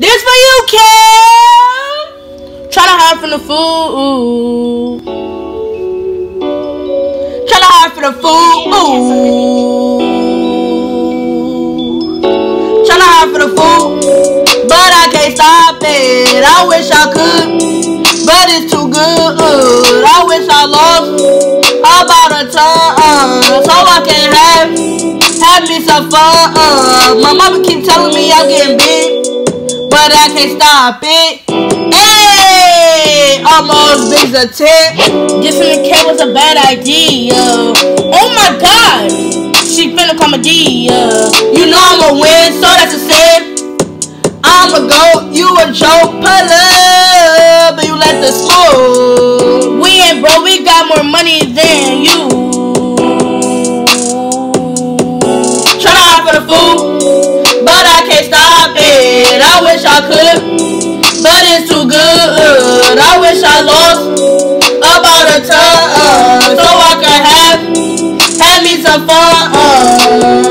This for you, Cam. Tryna hide from the food. Tryna hide from the food. Tryna hide from the food. But I can't stop it. I wish I could. But it's too good. I wish I lost about a ton. So I can have have me some fun. My mama keep telling me I'm getting big. But I can't stop it. Hey! Almost as a tip. Dissing the K was a bad idea. Oh my god! She finna call Medea. You know I'ma win, so that's a sin. I'ma go, you a joke, pull up, but you let the school. We ain't bro, we got more money than you. Could, but it's too good. I wish I lost about a ton, so I could have have me some fun.